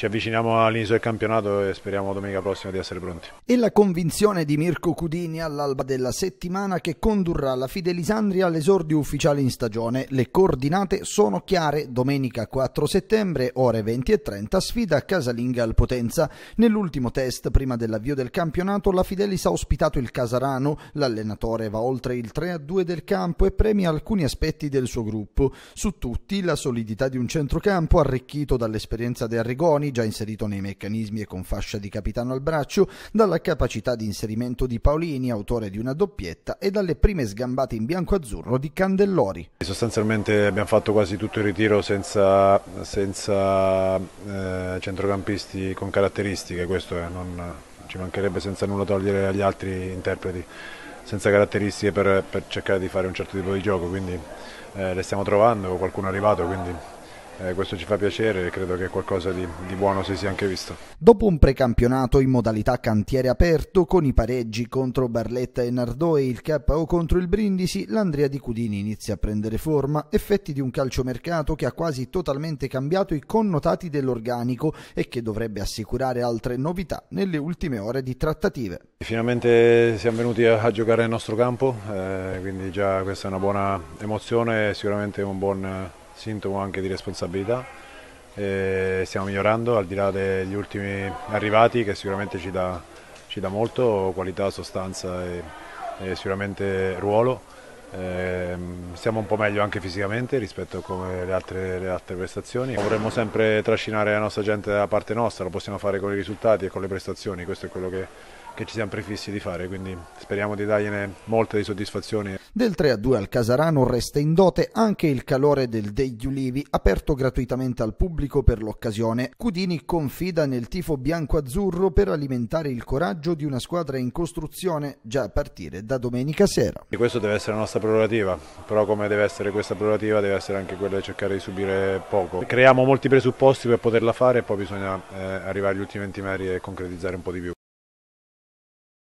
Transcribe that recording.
ci avviciniamo all'inizio del campionato e speriamo domenica prossima di essere pronti. E la convinzione di Mirko Cudini all'alba della settimana che condurrà la Fidelisandria all'esordio ufficiale in stagione. Le coordinate sono chiare. Domenica 4 settembre, ore 20 e 30, sfida casalinga al Potenza. Nell'ultimo test, prima dell'avvio del campionato, la Fidelis ha ospitato il Casarano. L'allenatore va oltre il 3-2 del campo e premia alcuni aspetti del suo gruppo. Su tutti la solidità di un centrocampo arricchito dall'esperienza di Arrigoni, già inserito nei meccanismi e con fascia di capitano al braccio, dalla capacità di inserimento di Paolini, autore di una doppietta, e dalle prime sgambate in bianco-azzurro di Candellori. Sostanzialmente abbiamo fatto quasi tutto il ritiro senza, senza eh, centrocampisti con caratteristiche, questo è, non, ci mancherebbe senza nulla togliere agli altri interpreti senza caratteristiche per, per cercare di fare un certo tipo di gioco, quindi eh, le stiamo trovando, qualcuno è arrivato, quindi eh, questo ci fa piacere e credo che qualcosa di, di, buono si sia anche visto. Dopo un precampionato in modalità cantiere aperto con i pareggi contro Barletta e Nardò e il KO contro il Brindisi, l'Andrea di Cudini inizia a prendere forma, effetti di un calciomercato che ha quasi totalmente cambiato i connotati dell'organico e che dovrebbe assicurare altre novità nelle ultime ore di trattative. Finalmente siamo venuti a, a giocare nel nostro campo, eh, quindi già questa è una buona emozione e sicuramente un buon sintomo anche di responsabilità. E stiamo migliorando al di là degli ultimi arrivati che sicuramente ci dà, ci dà molto, qualità, sostanza e, e sicuramente ruolo. Eh, stiamo un po' meglio anche fisicamente rispetto a come le altre, le altre prestazioni. Vorremmo sempre trascinare la nostra gente da parte nostra, lo possiamo fare con i risultati e con le prestazioni, questo è quello che, che ci siamo prefissi di fare, quindi speriamo di dargliene molte di soddisfazioni. Del 3-2 al Casarano resta in dote anche il calore del Degli Ulivi, aperto gratuitamente al pubblico per l'occasione. Cudini confida nel tifo bianco-azzurro per alimentare il coraggio di una squadra in costruzione già a partire da domenica sera. E questo deve essere la nostra prerogativa, però come deve essere questa prerogativa deve essere anche quella di cercare di subire poco. Creiamo molti presupposti per poterla fare e poi bisogna eh, arrivare agli ultimi 20 metri e concretizzare un po' di più.